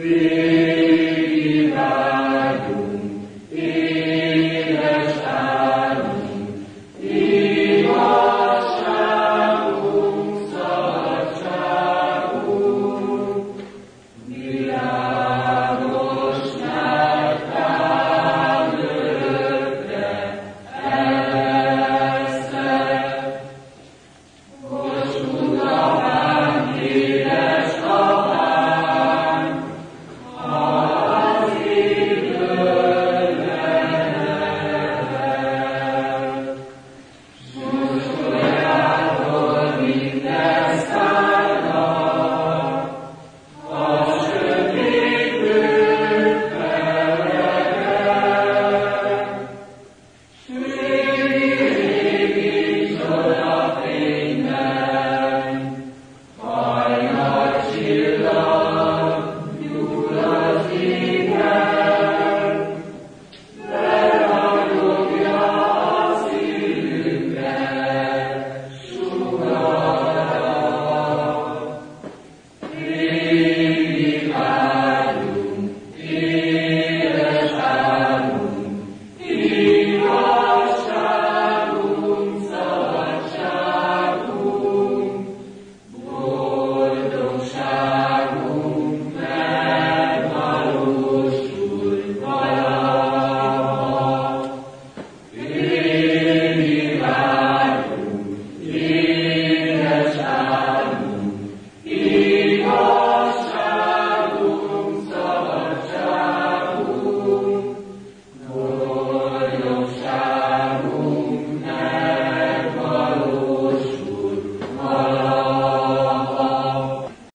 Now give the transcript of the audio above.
thee.